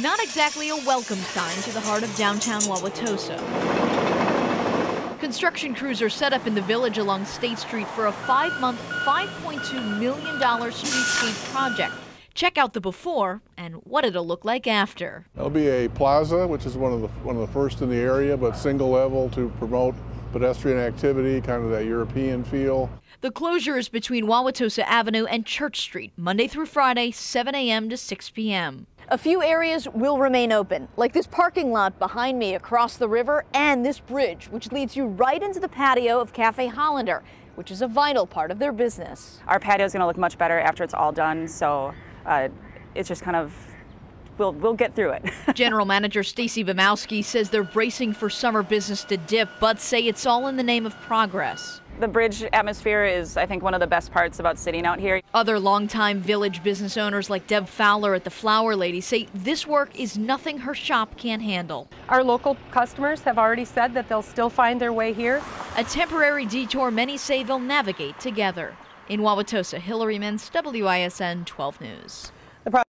Not exactly a welcome sign to the heart of downtown Wauwatosa. Construction crews are set up in the village along State Street for a five month, $5.2 million streetscape project. Check out the before and what it'll look like after. There'll be a plaza, which is one of the one of the first in the area, but single level to promote pedestrian activity, kind of that European feel. The closure is between Wauwatosa Avenue and Church Street, Monday through Friday, 7 a.m. to 6 p.m. A few areas will remain open, like this parking lot behind me across the river and this bridge, which leads you right into the patio of Cafe Hollander, which is a vital part of their business. Our patio is going to look much better after it's all done, so uh, it's just kind of we'll we'll get through it. General Manager Stacy Bimowski says they're bracing for summer business to dip, but say it's all in the name of progress. The bridge atmosphere is, I think, one of the best parts about sitting out here. Other longtime village business owners like Deb Fowler at the Flower Lady say this work is nothing her shop can't handle. Our local customers have already said that they'll still find their way here. A temporary detour many say they'll navigate together. In Wauwatosa, Hillary Mintz, WISN 12 News.